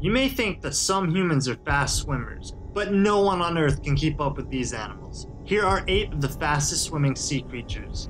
You may think that some humans are fast swimmers, but no one on Earth can keep up with these animals. Here are 8 of the fastest swimming sea creatures.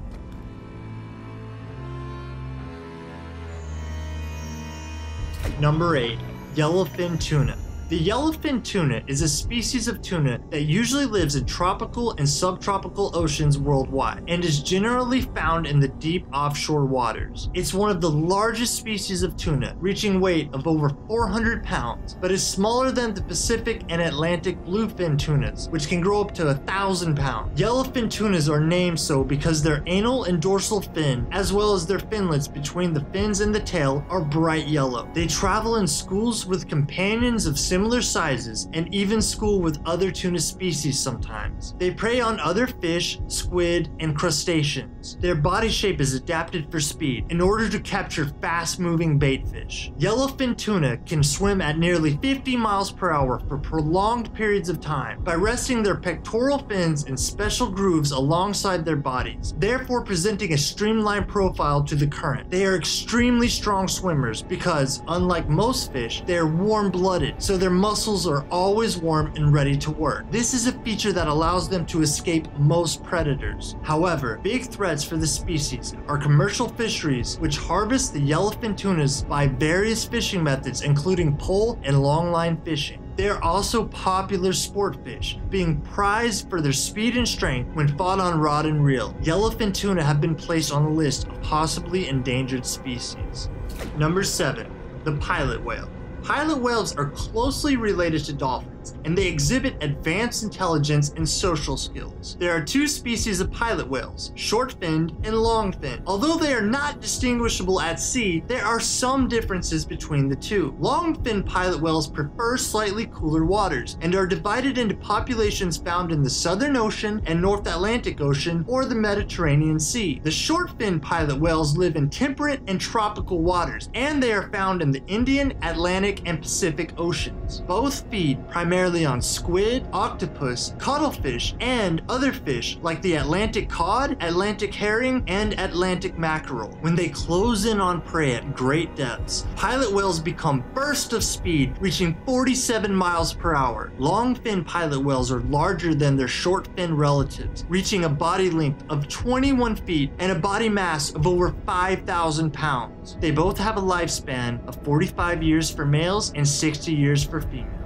Number 8. Yellowfin Tuna the yellowfin tuna is a species of tuna that usually lives in tropical and subtropical oceans worldwide and is generally found in the deep offshore waters. It's one of the largest species of tuna, reaching weight of over 400 pounds, but is smaller than the Pacific and Atlantic bluefin tunas, which can grow up to a thousand pounds. Yellowfin tunas are named so because their anal and dorsal fin, as well as their finlets between the fins and the tail, are bright yellow. They travel in schools with companions of similar similar sizes and even school with other tuna species sometimes. They prey on other fish, squid, and crustaceans. Their body shape is adapted for speed in order to capture fast-moving bait fish. Yellowfin tuna can swim at nearly 50 miles per hour for prolonged periods of time by resting their pectoral fins in special grooves alongside their bodies, therefore presenting a streamlined profile to the current. They are extremely strong swimmers because, unlike most fish, they are warm-blooded, so their their muscles are always warm and ready to work. This is a feature that allows them to escape most predators. However, big threats for the species are commercial fisheries, which harvest the yellowfin tunas by various fishing methods, including pole and longline fishing. They are also popular sport fish, being prized for their speed and strength when fought on rod and reel. Yellowfin tuna have been placed on the list of possibly endangered species. Number 7. The pilot whale. Pilot whales are closely related to dolphins and they exhibit advanced intelligence and social skills. There are two species of pilot whales, short-finned and long-finned. Although they are not distinguishable at sea, there are some differences between the two. Long-finned pilot whales prefer slightly cooler waters and are divided into populations found in the Southern Ocean and North Atlantic Ocean or the Mediterranean Sea. The short-finned pilot whales live in temperate and tropical waters, and they are found in the Indian, Atlantic, and Pacific Oceans. Both feed primarily primarily on squid, octopus, cuttlefish, and other fish like the Atlantic cod, Atlantic herring, and Atlantic mackerel. When they close in on prey at great depths, pilot whales become bursts of speed, reaching 47 miles per hour. Long fin pilot whales are larger than their short fin relatives, reaching a body length of 21 feet and a body mass of over 5,000 pounds. They both have a lifespan of 45 years for males and 60 years for females.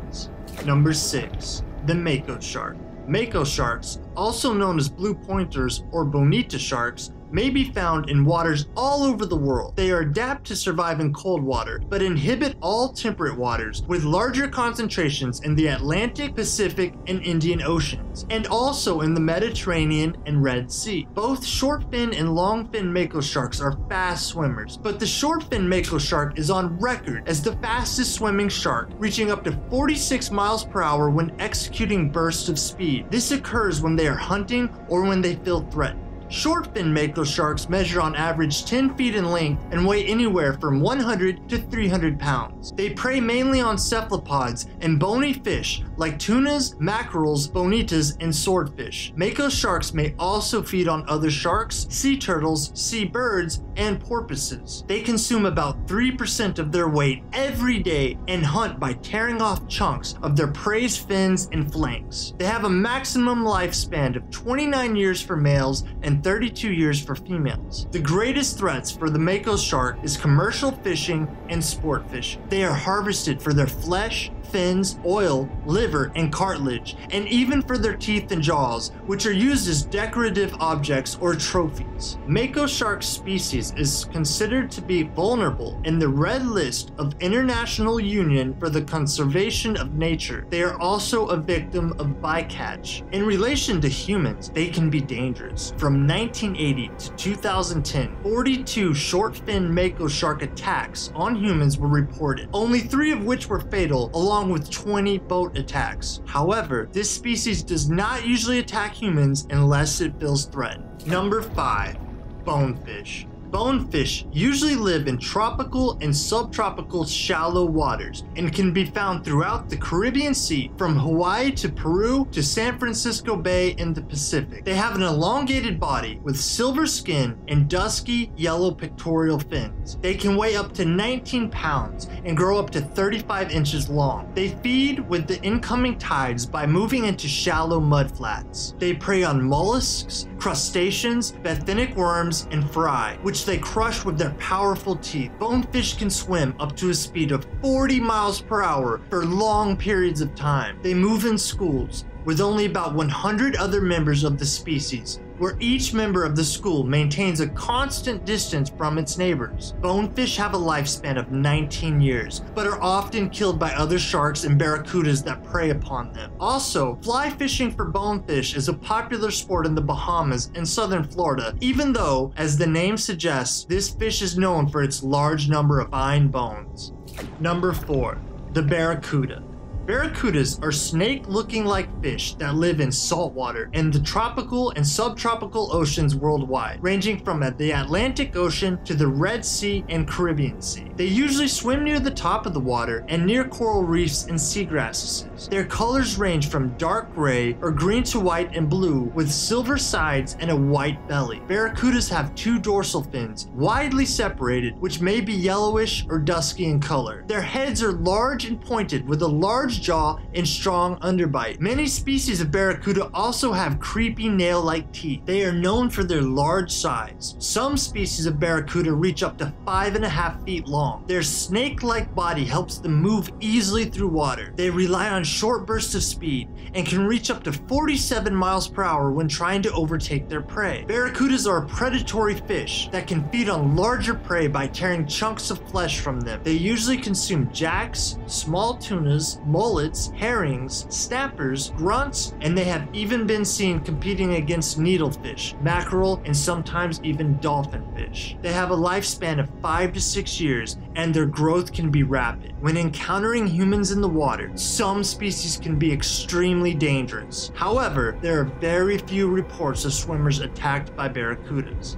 Number 6. The Mako Shark. Mako sharks, also known as blue pointers or bonito sharks, may be found in waters all over the world. They are adapted to survive in cold water, but inhibit all temperate waters, with larger concentrations in the Atlantic, Pacific, and Indian Oceans, and also in the Mediterranean and Red Sea. Both short-fin and long-fin mako sharks are fast swimmers, but the short-fin mako shark is on record as the fastest swimming shark, reaching up to 46 miles per hour when executing bursts of speed. This occurs when they are hunting or when they feel threatened. Short fin mako sharks measure on average 10 feet in length and weigh anywhere from 100 to 300 pounds. They prey mainly on cephalopods and bony fish like tunas, mackerels, bonitos, and swordfish. Mako sharks may also feed on other sharks, sea turtles, sea birds, and porpoises. They consume about 3% of their weight every day and hunt by tearing off chunks of their prey's fins and flanks. They have a maximum lifespan of 29 years for males and 32 years for females. The greatest threats for the Mako shark is commercial fishing and sport fishing. They are harvested for their flesh, fins, oil, liver, and cartilage, and even for their teeth and jaws, which are used as decorative objects or trophies. Mako shark species is considered to be vulnerable in the red list of International Union for the Conservation of Nature. They are also a victim of bycatch. In relation to humans, they can be dangerous. From 1980 to 2010, 42 short-fin Mako shark attacks on humans were reported, only three of which were fatal, along along with 20 boat attacks. However, this species does not usually attack humans unless it feels threatened. Number 5. Bonefish. Bonefish usually live in tropical and subtropical shallow waters and can be found throughout the Caribbean Sea from Hawaii to Peru to San Francisco Bay in the Pacific. They have an elongated body with silver skin and dusky yellow pectoral fins. They can weigh up to 19 pounds and grow up to 35 inches long. They feed with the incoming tides by moving into shallow mudflats. They prey on mollusks, crustaceans, benthenic worms, and fry, which they crush with their powerful teeth. Bonefish can swim up to a speed of 40 miles per hour for long periods of time. They move in schools, with only about 100 other members of the species, where each member of the school maintains a constant distance from its neighbors. Bonefish have a lifespan of 19 years, but are often killed by other sharks and barracudas that prey upon them. Also, fly fishing for bonefish is a popular sport in the Bahamas and southern Florida, even though, as the name suggests, this fish is known for its large number of fine bones. Number 4. The Barracuda. Barracudas are snake-looking like fish that live in saltwater in the tropical and subtropical oceans worldwide, ranging from the Atlantic Ocean to the Red Sea and Caribbean Sea. They usually swim near the top of the water and near coral reefs and seagrasses. Their colors range from dark gray or green to white and blue with silver sides and a white belly. Barracudas have two dorsal fins, widely separated, which may be yellowish or dusky in color. Their heads are large and pointed with a large jaw and strong underbite. Many species of barracuda also have creepy nail-like teeth. They are known for their large size. Some species of barracuda reach up to five and a half feet long. Their snake-like body helps them move easily through water. They rely on short bursts of speed and can reach up to 47 miles per hour when trying to overtake their prey. Barracudas are a predatory fish that can feed on larger prey by tearing chunks of flesh from them. They usually consume jacks, small tunas, mullets, herrings, snappers, grunts, and they have even been seen competing against needlefish, mackerel, and sometimes even dolphinfish. They have a lifespan of 5 to 6 years, and their growth can be rapid. When encountering humans in the water, some species can be extremely dangerous. However, there are very few reports of swimmers attacked by barracudas.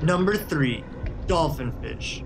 Number 3. Dolphinfish.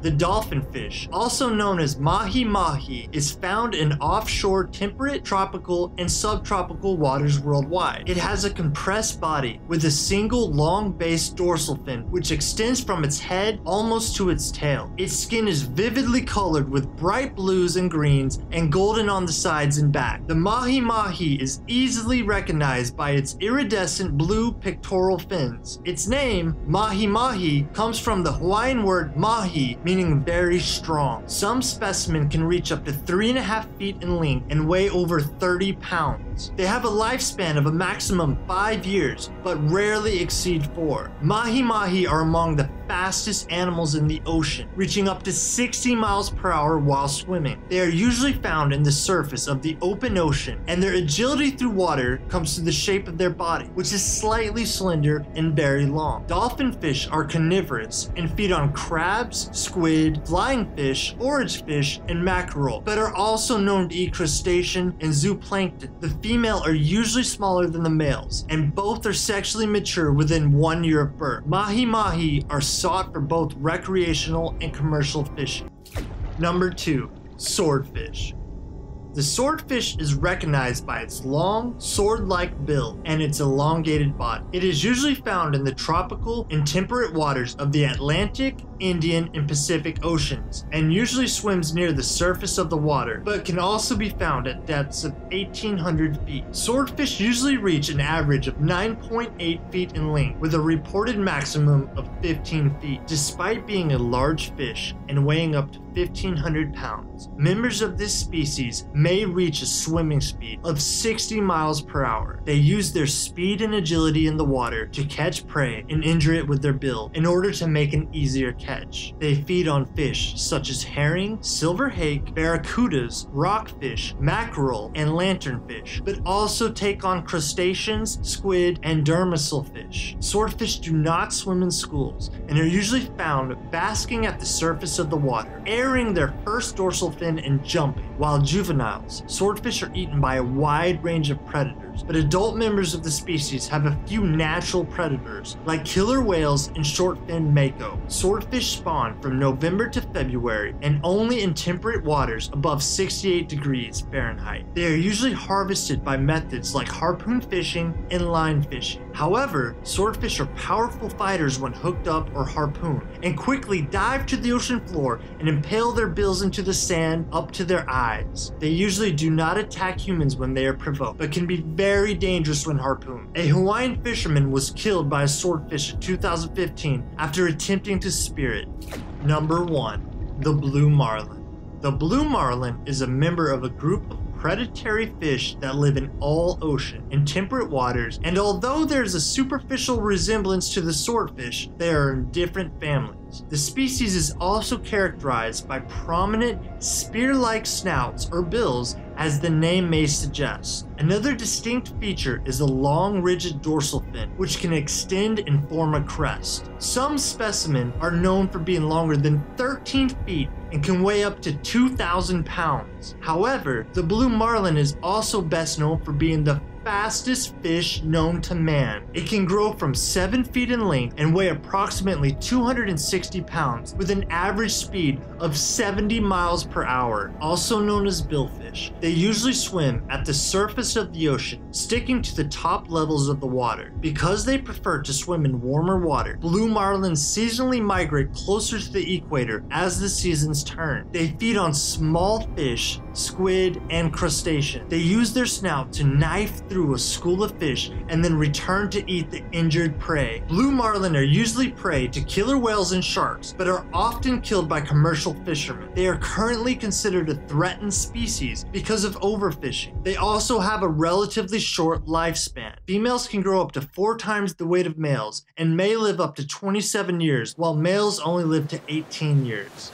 The dolphin fish, also known as mahi-mahi, is found in offshore temperate, tropical, and subtropical waters worldwide. It has a compressed body with a single long base dorsal fin which extends from its head almost to its tail. Its skin is vividly colored with bright blues and greens and golden on the sides and back. The mahi-mahi is easily recognized by its iridescent blue pectoral fins. Its name, mahi-mahi, comes from the Hawaiian word mahi, meaning very strong. Some specimens can reach up to three and a half feet in length and weigh over 30 pounds. They have a lifespan of a maximum five years, but rarely exceed four. Mahi-mahi are among the fastest animals in the ocean, reaching up to 60 miles per hour while swimming. They are usually found in the surface of the open ocean, and their agility through water comes to the shape of their body, which is slightly slender and very long. Dolphin fish are carnivorous and feed on crabs, squid, flying fish, orange fish, and mackerel, but are also known to eat crustacean and zooplankton. The female are usually smaller than the males, and both are sexually mature within one year of birth. Mahi-mahi are sought for both recreational and commercial fishing. Number 2. Swordfish. The swordfish is recognized by its long, sword-like bill and its elongated body. It is usually found in the tropical and temperate waters of the Atlantic, Indian, and Pacific Oceans, and usually swims near the surface of the water, but can also be found at depths of 1800 feet. Swordfish usually reach an average of 9.8 feet in length, with a reported maximum of 15 feet. Despite being a large fish and weighing up to 1500 pounds, members of this species may reach a swimming speed of 60 miles per hour. They use their speed and agility in the water to catch prey and injure it with their bill in order to make an easier catch. They feed on fish such as herring, silver hake, barracudas, rockfish, mackerel, and lanternfish, but also take on crustaceans, squid, and demersal fish. Swordfish do not swim in schools and are usually found basking at the surface of the water, airing their first dorsal fin and jumping. While juveniles, swordfish are eaten by a wide range of predators predators, but adult members of the species have a few natural predators, like killer whales and short-finned mako. Swordfish spawn from November to February and only in temperate waters above 68 degrees Fahrenheit. They are usually harvested by methods like harpoon fishing and line fishing. However, swordfish are powerful fighters when hooked up or harpooned, and quickly dive to the ocean floor and impale their bills into the sand up to their eyes. They usually do not attack humans when they are provoked, but can be very dangerous when harpooned. A Hawaiian fisherman was killed by a swordfish in 2015 after attempting to spear it. Number 1. The Blue Marlin. The blue marlin is a member of a group of predatory fish that live in all ocean and temperate waters, and although there's a superficial resemblance to the swordfish, they are in different families. The species is also characterized by prominent spear-like snouts or bills as the name may suggest. Another distinct feature is a long rigid dorsal fin, which can extend and form a crest. Some specimens are known for being longer than 13 feet and can weigh up to 2,000 pounds. However, the blue marlin is also best known for being the fastest fish known to man. It can grow from 7 feet in length and weigh approximately 260 pounds with an average speed of 70 miles per hour, also known as billfish. They usually swim at the surface of the ocean, sticking to the top levels of the water. Because they prefer to swim in warmer water, blue marlins seasonally migrate closer to the equator as the seasons turn. They feed on small fish, squid, and crustaceans. They use their snout to knife through a school of fish and then return to eat the injured prey. Blue marlin are usually prey to killer whales and sharks, but are often killed by commercial fishermen. They are currently considered a threatened species because of overfishing. They also have a relatively short lifespan. Females can grow up to four times the weight of males and may live up to 27 years, while males only live to 18 years.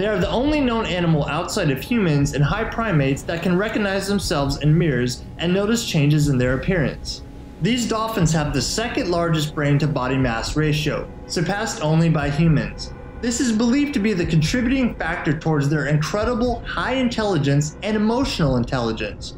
They are the only known animal outside of humans and high primates that can recognize themselves in mirrors and notice changes in their appearance. These dolphins have the second largest brain to body mass ratio, surpassed only by humans. This is believed to be the contributing factor towards their incredible high intelligence and emotional intelligence.